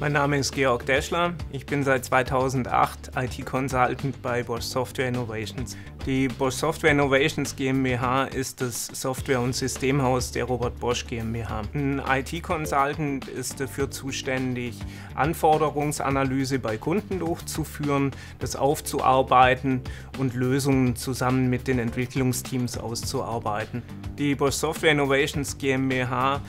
Mein Name ist Georg Deschler. Ich bin seit 2008 IT-Consultant bei Bosch Software Innovations. Die Bosch Software Innovations GmbH ist das Software- und Systemhaus der Robert Bosch GmbH. Ein IT-Consultant ist dafür zuständig, Anforderungsanalyse bei Kunden durchzuführen, das aufzuarbeiten und Lösungen zusammen mit den Entwicklungsteams auszuarbeiten. Die Bosch Software Innovations GmbH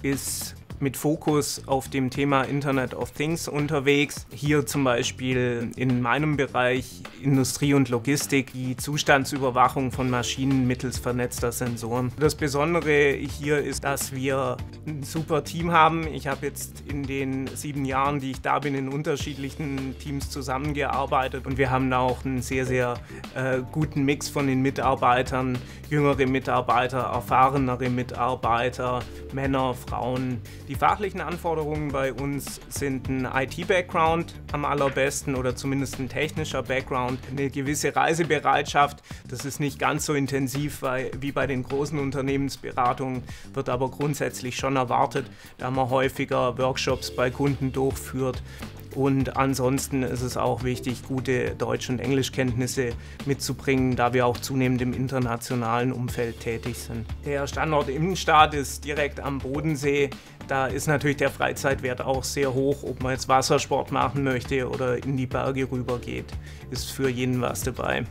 ist mit Fokus auf dem Thema Internet of Things unterwegs. Hier zum Beispiel in meinem Bereich Industrie und Logistik die Zustandsüberwachung von Maschinen mittels vernetzter Sensoren. Das Besondere hier ist, dass wir ein super Team haben. Ich habe jetzt in den sieben Jahren, die ich da bin, in unterschiedlichen Teams zusammengearbeitet und wir haben auch einen sehr, sehr äh, guten Mix von den Mitarbeitern, jüngere Mitarbeiter, erfahrenere Mitarbeiter, Männer, Frauen, die fachlichen Anforderungen bei uns sind ein IT-Background am allerbesten oder zumindest ein technischer Background, eine gewisse Reisebereitschaft. Das ist nicht ganz so intensiv wie bei den großen Unternehmensberatungen, wird aber grundsätzlich schon erwartet, da man häufiger Workshops bei Kunden durchführt. Und ansonsten ist es auch wichtig, gute Deutsch- und Englischkenntnisse mitzubringen, da wir auch zunehmend im internationalen Umfeld tätig sind. Der Standort Innenstadt ist direkt am Bodensee. Da ist natürlich der Freizeitwert auch sehr hoch. Ob man jetzt Wassersport machen möchte oder in die Berge rüber geht, ist für jeden was dabei.